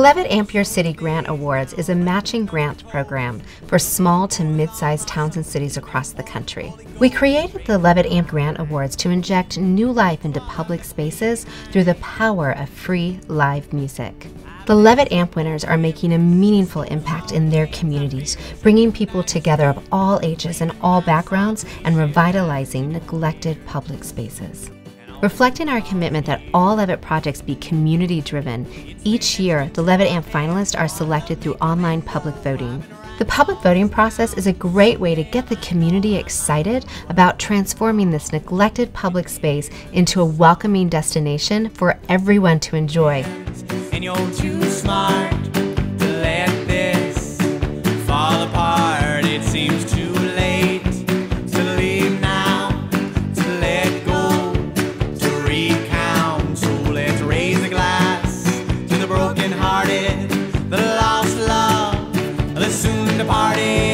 Levitt AMP Your City Grant Awards is a matching grant program for small to mid sized towns and cities across the country. We created the Levitt Amp Grant Awards to inject new life into public spaces through the power of free live music. The Levitt Amp winners are making a meaningful impact in their communities, bringing people together of all ages and all backgrounds and revitalizing neglected public spaces. Reflecting our commitment that all Levitt projects be community driven, each year the Levitt AMP finalists are selected through online public voting. The public voting process is a great way to get the community excited about transforming this neglected public space into a welcoming destination for everyone to enjoy. morning.